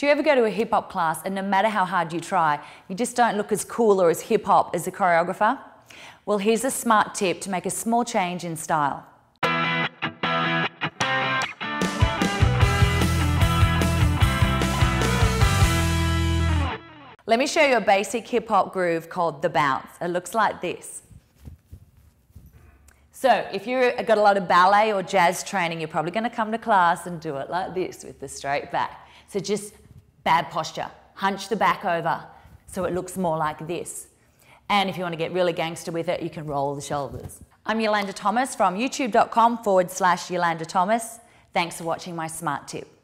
Do you ever go to a hip hop class and no matter how hard you try, you just don't look as cool or as hip hop as the choreographer? Well, here's a smart tip to make a small change in style. Let me show you a basic hip hop groove called the bounce. It looks like this. So if you've got a lot of ballet or jazz training, you're probably going to come to class and do it like this with the straight back. So just bad posture. Hunch the back over so it looks more like this. And if you want to get really gangster with it, you can roll the shoulders. I'm Yolanda Thomas from youtube.com forward slash Yolanda Thomas. Thanks for watching my smart tip.